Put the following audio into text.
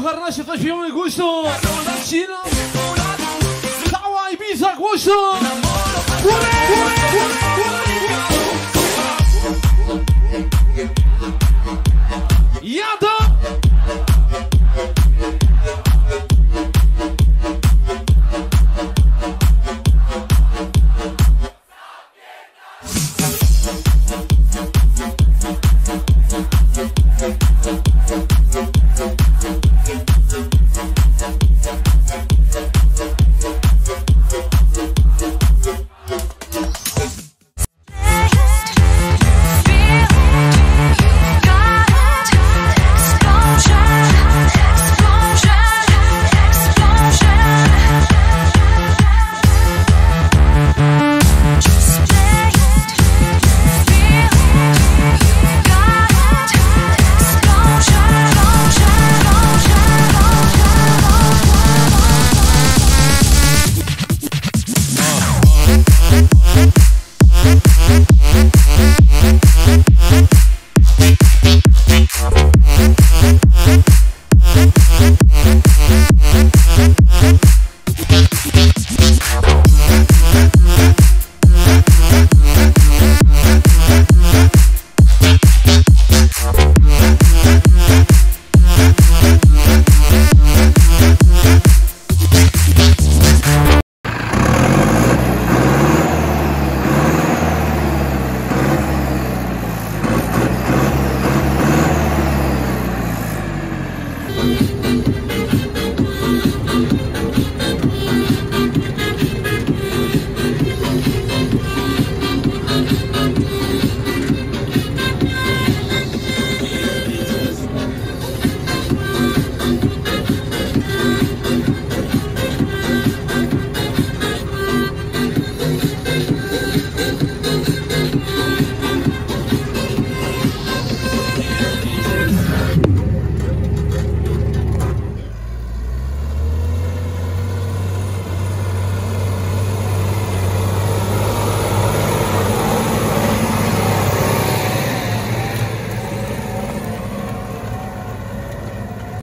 mujer nace está lleno de gusto. China, Tawa y Yada.